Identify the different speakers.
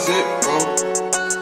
Speaker 1: that's it, bro.